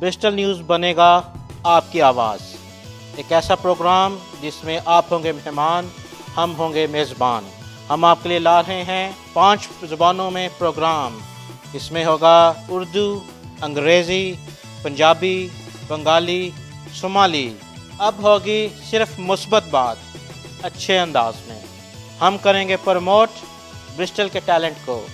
Bristol news बनेगा आपकी आवाज़। एक ऐसा प्रोग्राम जिसमें आप होंगे मेहमान, हम होंगे मेज़बान। हम आपके लिए ला रहे हैं पाँच ज़ुबानों में प्रोग्राम। इसमें होगा उर्दू, अंग्रेज़ी, पंजाबी, बंगाली शुमाली अब होगी सिर्फ़ मुस्बत बात, अच्छे अंदाज में। हम करेंगे प्रमोट ब्रिस्टल के टैलेंट को।